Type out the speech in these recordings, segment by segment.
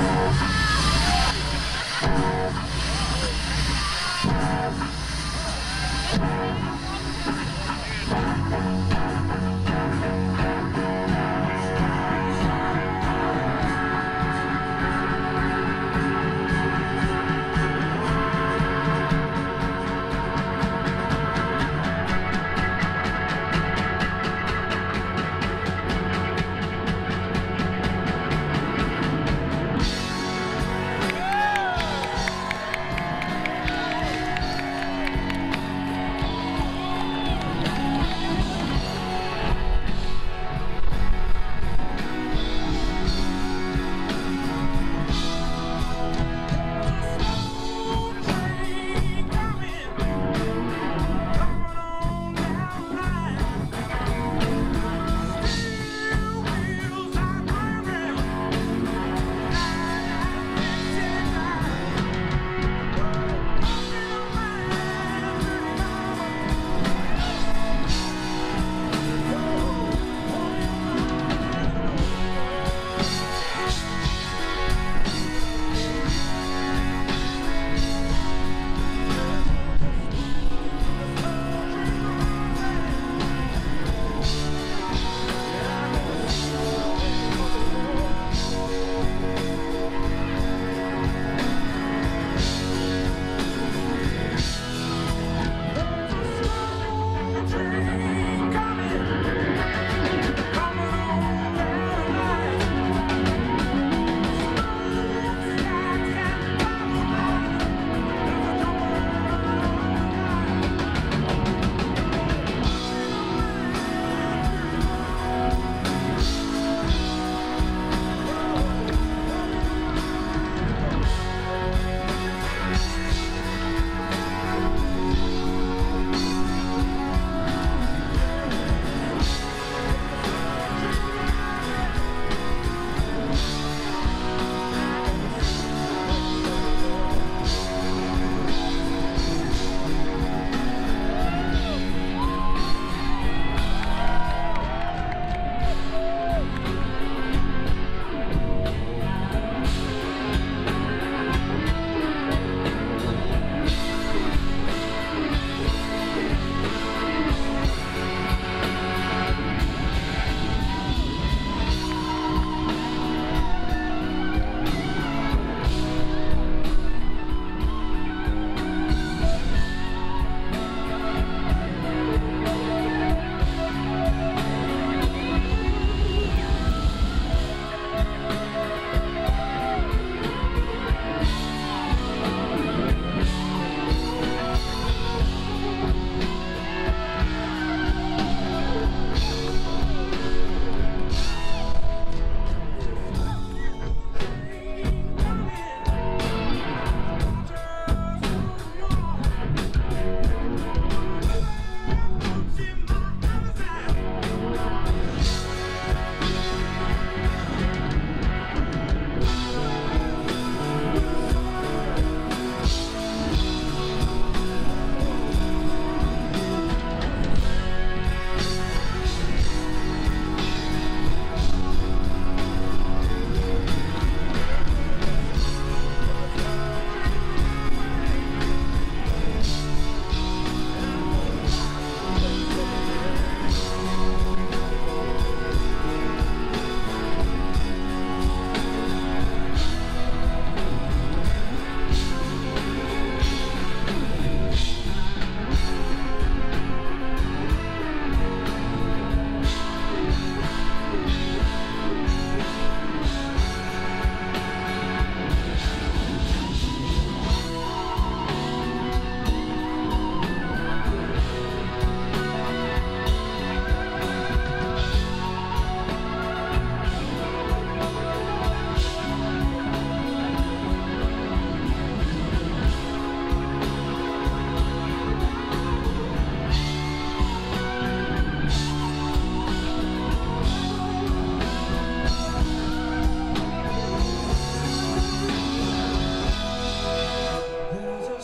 Música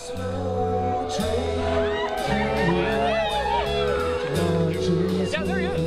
Yeah, there he is.